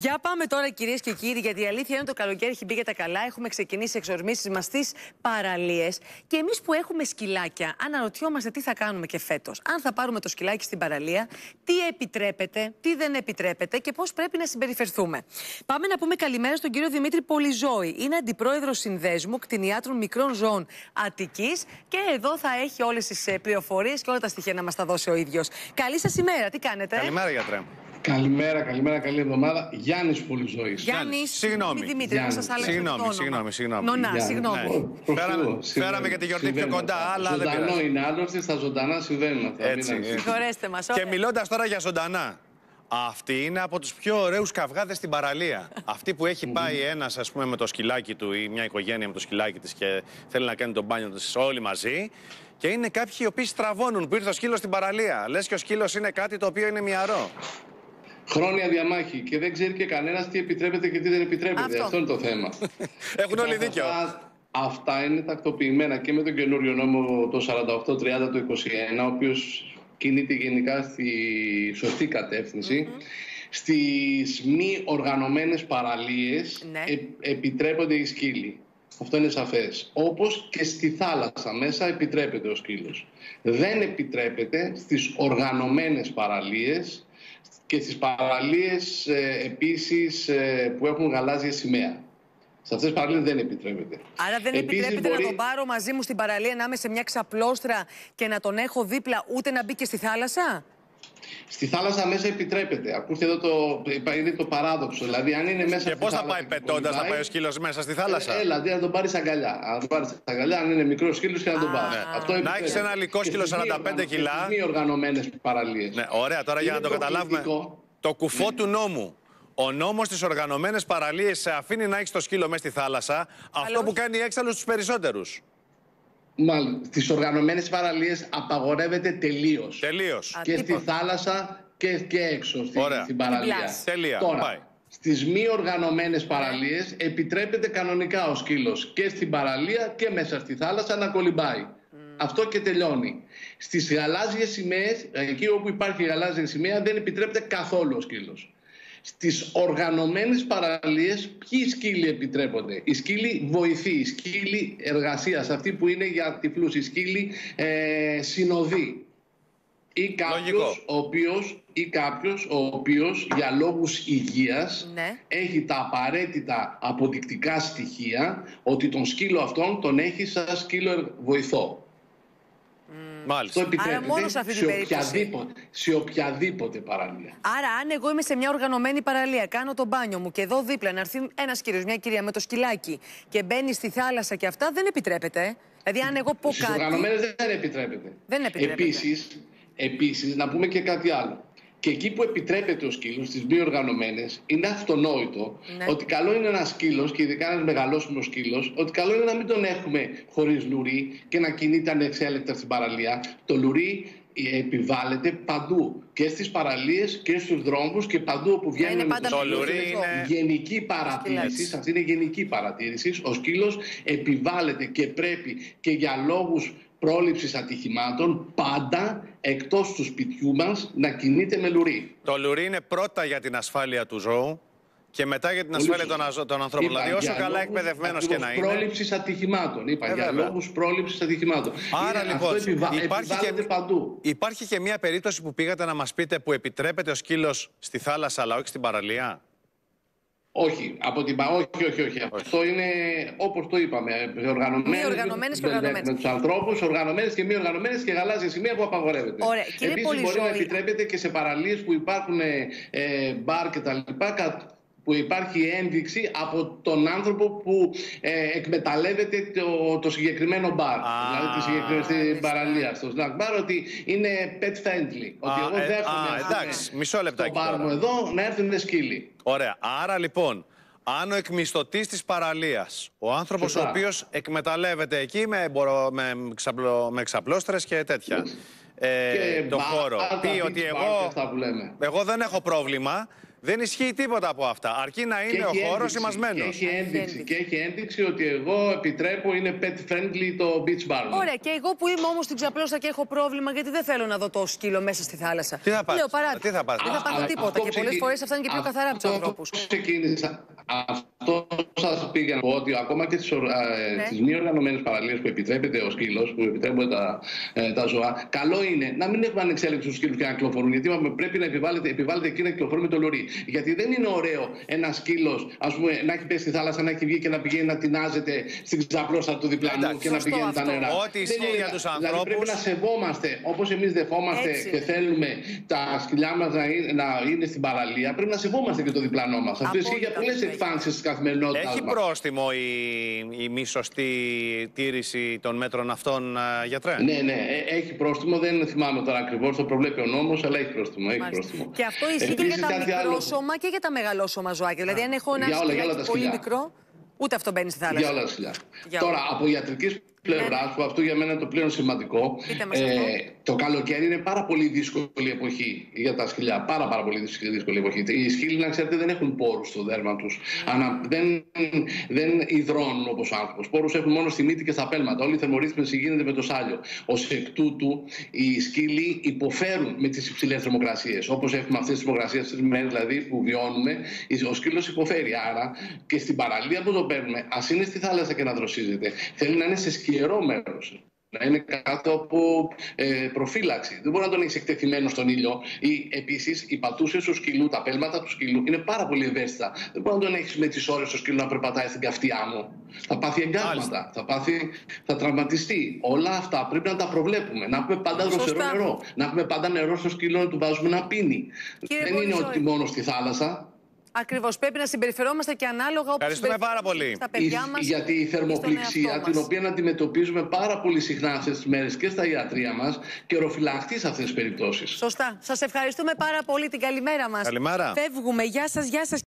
Για πάμε τώρα κυρίες και κύριοι, γιατί η αλήθεια είναι ότι το καλοκαίρι έχει μπει για τα καλά. Έχουμε ξεκινήσει εξορμήσεις μας στις παραλίες. Και εμείς που έχουμε σκυλάκια, αναρωτιόμαστε τι θα κάνουμε και φέτος. Αν θα πάρουμε το σκυλάκι στην παραλία, τι επιτρέπεται, τι δεν επιτρέπεται και πώς πρέπει να συμπεριφερθούμε. Πάμε να πούμε καλημέρα στον κύριο Δημήτρη Πολυζώη. Είναι αντιπρόεδρος συνδέσμου κτηνιάτρων μικρών ζώων Αττικής και εδώ θα έχει όλες τις πληροφορίες και όλα τα στοιχεία να μας τα δώσει ο ίδιος. Καλή σας ημέρα, τι κάνετε; Καλημέρα, γιατρέ. Καλημέρα, καλημέρα, καλή εβδομάδα. Γιάννης Πολυζώη. Γιάννης, Συγγνώμη. Δημήτρη, να Γιάννη. σας άλλαξε Συγγνώμη, το όνομα. συγγνώμη, συγγνώμη. Νονά, Γιάννη. συγγνώμη. Ναι. Προφανώς, Φέραμε- συμβαίνει. φέραμε και τη γιορτή πιο Συμβαίνουν κοντά, αυτά. αλλά δεν Ζωντανό πειράζει. είναι άλλωστε, στα ζωντανά συμβαίνουν αυτά. Έτσι, Μην ε. ανησυχείτε. Συγχωρέστε μας. Και μιλώντας τώρα για ζωντανά. Αυτή είναι από τους πιο ωραίους καυγάδες στην παραλία. Αυτή που έχει πάει ένας, ας πούμε, με το σκυλάκι του ή μια οικογένεια με το σκυλάκι της και θέλει να κάνει τον μπάνιο της όλοι μαζί. Και είναι κάποιοι οι οποίοι στραβώνουν που ήρθε ο σκύλος στην παραλία. Λες και ο σκύλος είναι κάτι το οποίο είναι μυαρό. Χρόνια διαμάχη και δεν ξέρει και κανένας τι επιτρέπεται και τι δεν επιτρέπεται. Αυτό. Αυτό, είναι το θέμα. Έχουν όλοι δίκιο. Αυτά, αυτά είναι τακτοποιημένα και με τον καινούριο νόμο το 4830 του 21, ο οποίος κινείται γενικά στη σωστή κατεύθυνση. Στις μη οργανωμένες παραλίες Ναι. ε- επιτρέπονται οι σκύλοι. Αυτό είναι σαφές. Όπως και στη θάλασσα μέσα επιτρέπεται ο σκύλος. Δεν επιτρέπεται στις οργανωμένες παραλίες και στις παραλίες ε, επίσης ε, που έχουν γαλάζια σημαία. Σε αυτές τις παραλίες δεν επιτρέπεται. Άρα δεν Επίσης επιτρέπεται μπορεί- να τον πάρω μαζί μου στην παραλία, να είμαι σε μια ξαπλώστρα και να τον έχω δίπλα, ούτε να μπει και στη θάλασσα; Στη θάλασσα μέσα επιτρέπεται. Ακούστε εδώ το, είναι το παράδοξο. Δηλαδή, αν είναι μέσα Και στη πώς θα θάλασσα πάει και πετώντας, θα κολυμπάει, πάει ο σκύλος μέσα στη θάλασσα; Ε, δηλαδή να τον πάρεις αγκαλιά. Να τον πάρεις αγκαλιά, αν είναι μικρός σκύλος και να τον Α. πάρεις. Ναι. Αυτό Να επιτρέπεται. έχεις ένα λικόσκυλο Και στις μη 45 οργανω- κιλά. και στις μη οργανωμένες παραλίες. Ναι, ωραία, τώρα για να Είναι το καταλάβουμε. προκλητικό. Το κουφό του νόμου. Ο νόμος στις οργανωμένες παραλίες σε αφήνει να έχεις το σκύλο μέσα στη θάλασσα. Αυτό όχι. που κάνει έξαλλος στους περισσότερους. Μάλλον στις οργανωμένες παραλίες απαγορεύεται τελείως. Τελείως. Α, Και στη τίποτα. θάλασσα και, και έξω στη, Ωραία. στην παραλία. Πλάς. Τελεία. Τώρα, Πάει. στις μη οργανωμένες παραλίες επιτρέπεται κανονικά ο σκύλος και στην παραλία και μέσα στη θάλασσα να κολυμπάει. Αυτό και τελειώνει. Στις γαλάζιες σημαίες, εκεί όπου υπάρχει γαλάζια σημαία, δεν επιτρέπεται καθόλου ο σκύλος. Στις οργανωμένες παραλίες, ποιοι σκύλοι επιτρέπονται; Οι σκύλοι βοηθοί, οι σκύλοι εργασίας, αυτοί που είναι για τυφλούς, οι σκύλοι ε, συνοδοί ή κάποιος Λογικό. ο οποίος, ή κάποιος ο οποίος για λόγους υγείας Ναι. έχει τα απαραίτητα αποδεικτικά στοιχεία ότι τον σκύλο αυτόν τον έχει σαν σκύλο βοηθό. Αυτό Μάλιστα. επιτρέπεται μόνο σε αυτή την περίπτωση. οποιαδήποτε, σε οποιαδήποτε παραλία. Άρα, αν εγώ είμαι σε μια οργανωμένη παραλία, κάνω το μπάνιο μου και εδώ δίπλα να έρθει ένας κύριος, μια κυρία με το σκυλάκι και μπαίνει στη θάλασσα και αυτά, δεν επιτρέπεται. ε. Δηλαδή, αν εγώ πω Στις κάτι. οργανωμένες δεν επιτρέπεται. Δεν επιτρέπεται. Επίσης, επίσης, να πούμε και κάτι άλλο. Και εκεί που επιτρέπεται ο σκύλος, στι μη οργανωμένες, είναι αυτονόητο Ναι. ότι καλό είναι ένας σκύλος, και ειδικά ένας μεγαλόσιμος σκύλος, ότι καλό είναι να μην τον έχουμε χωρίς λουρί και να κινείται ανεξέλεκτα στην παραλία. Το λουρί ε, επιβάλλεται παντού. Και στις παραλίες και στους δρόμους και παντού όπου βγαίνουν είναι πάντα Το με λουρί λουρί. είναι. Γενική παρατήρηση, σκυλάκι. αυτή είναι γενική παρατήρηση. Ο σκύλος επιβάλλεται και πρέπει και για λόγους πρόληψης ατυχημάτων πάντα εκτός του σπιτιού μας να κινείται με λουρί. Το λουρί είναι πρώτα για την ασφάλεια του ζώου και μετά για την Πολύ ασφάλεια σωστά. των, αζω- των ανθρώπων. Είπα, δηλαδή, όσο για καλά λόγους εκπαιδευμένος και ακριβώς να είναι. Πρόληψης ατυχημάτων. Είπα, Ε, για βέβαια. λόγους πρόληψης ατυχημάτων. Άρα Είναι- λοιπόν, αυτό επιβα... υπάρχει, και, επιβάλλεται παντού. υπάρχει και μια περίπτωση που πήγατε να μας πείτε που επιτρέπεται ο σκύλος στη θάλασσα αλλά όχι στην παραλία; Όχι, από την... πα- όχι, όχι, όχι. Αυτό είναι όπως το είπαμε. Οργανωμένες, Μη οργανωμένες και με- με- οργανωμένες. Με τους ανθρώπους, οργανωμένες και μη οργανωμένες και γαλάζια σημεία που απαγορεύεται. Ωραία. Κύριε Επίσης μπορεί να Πολυζώη- επιτρέπεται και σε παραλίες που υπάρχουν ε, ε, μπαρ και τα λοιπά, κα- που υπάρχει ένδειξη από τον άνθρωπο που ε, εκμεταλλεύεται το, το συγκεκριμένο μπαρ. Α, δηλαδή τη συγκεκριμένη στην μάλιστα. παραλία, στο snack bar, ότι είναι pet friendly. ότι Α, εγώ ε, δέχομαι α, ας πούμε, εντάξει, μισό λεπτάκι στο μπαρ τώρα. μου εδώ να έρθουν σκύλοι. Ωραία. Άρα λοιπόν, αν ο εκμισθωτής της παραλίας, ο άνθρωπος ο Σωστά. οποίος εκμεταλλεύεται εκεί με, εμπορο- με, ξαπλω, με ξαπλώστρες και τέτοια, ε, Και το μπαρ, χώρο, τα πει beach ότι bar και εγώ, αυτά που λέμε. εγώ δεν έχω πρόβλημα, Δεν ισχύει τίποτα από αυτά. Αρκεί να είναι ο χώρος σημασμένος. Και έχει, ένδειξη, και έχει ένδειξη ότι εγώ επιτρέπω, είναι pet friendly το beach bar. Ωραία, και εγώ που είμαι όμως στην ξαπλώσα και έχω πρόβλημα, γιατί δεν θέλω να δω το σκύλο μέσα στη θάλασσα. Τι θα πάθει. Τι θα πάθει. Δεν θα πάθω τίποτα. Και πολλές φορές αυτά είναι και πιο καθαρά από τους ανθρώπους. Ξεκίνησα. Αυτό σα πήγα να πω ότι ακόμα και τι ναι. μη οργανωμένες παραλίες που επιτρέπεται ο σκύλος, που επιτρέπονται τα, ε, τα ζώα, καλό είναι να μην έχουμε ανεξέλεγκτου σκύλους και να κυκλοφορούν. Γιατί πρέπει να επιβάλλεται, επιβάλλεται εκεί να κυκλοφορούν με το λωρί. Γιατί δεν είναι ωραίο ένας σκύλος να έχει πέσει στη θάλασσα, να έχει βγει και να πηγαίνει να τεινάζεται στην ξαπλώστα του διπλανού και να πηγαίνει τα νερά. Ό,τι ισχύει για τους ανθρώπου. Δηλαδή πρέπει να σεβόμαστε, όπως εμείς δεχόμαστε και θέλουμε τα σκυλιά μας να, είναι, να είναι στην παραλία, πρέπει να σεβόμαστε και το διπλανό μας. Αυτό ισχύει για πολλές εκφάνσεις της καθημερινότητας. Έχει πρόστιμο η, η μη σωστή τήρηση των μέτρων αυτών, γιατρέ. Ναι, ναι, ε, έχει πρόστιμο. Δεν θυμάμαι τώρα ακριβώς, το προβλέπει ο νόμος, αλλά έχει πρόστιμο. Έχει πρόστιμο. Και αυτό ισχύει και για τα μικρόσωμα και για τα μεγαλόσωμα ζωάκια. Δηλαδή, αν έχω ένα σκυλάκι πολύ μικρό, ούτε αυτό μπαίνει στη θάλασσα. Για όλα τα σκυλιά. Τώρα, από ιατρικής πλευρά, που αυτό για μένα είναι το πλέον σημαντικό. Ε, το καλοκαίρι είναι πάρα πολύ δύσκολη εποχή για τα σκυλιά. Πάρα, πάρα πολύ δύσκολη εποχή. Οι σκύλοι, να ξέρετε, δεν έχουν πόρους στο δέρμα τους. Mm. Δεν, δεν υδρώνουν όπως ο άνθρωπος. Πόρους έχουν μόνο στη μύτη και στα πέλματα. Όλη η θερμορύθμιση γίνεται με το σάλιο. Ω εκ τούτου, οι σκύλοι υποφέρουν με τις υψηλές θερμοκρασίες. Όπως έχουμε αυτές τις θερμοκρασίες, τι μέρες δηλαδή που βιώνουμε, ο σκύλος υποφέρει. Άρα και στην παραλία που το παίρνουμε, α είναι στη θάλασσα και να δροσίζεται, θέλει να είναι σε σκιερό μέρο να είναι κάτω από ε, προφύλαξη. Δεν μπορεί να τον έχεις εκτεθειμένος στον ήλιο. Ή επίσης οι πατούσες του σκυλού, τα πέλματα του σκυλού είναι πάρα πολύ ευαίσθητα. Δεν μπορεί να τον έχεις με τις ώρες του σκυλού να περπατάει στην καυτιά μου. Θα πάθει εγκάσματα, θα, πάθει, θα τραυματιστεί. Όλα αυτά πρέπει να τα προβλέπουμε. Να έχουμε πάντα δροσερό νερό. Να έχουμε πάντα νερό στο σκύλο να του βάζουμε να πίνει. Δεν είναι ότι μόνο στη θάλασσα. Ακριβώς. Πρέπει να συμπεριφερόμαστε και ανάλογα όπως Ευχαριστούμε πάρα πολύ. Στα παιδιά μας Γιατί η θερμοπληξία, την οποία αντιμετωπίζουμε πάρα πολύ συχνά αυτές τις μέρες και στα ιατρία μας, και οροφυλαχτεί σε αυτές τις περιπτώσεις. Σωστά. Σας ευχαριστούμε πάρα πολύ. Την καλημέρα μας. Καλημέρα. Φεύγουμε. Γεια σας, γεια σας.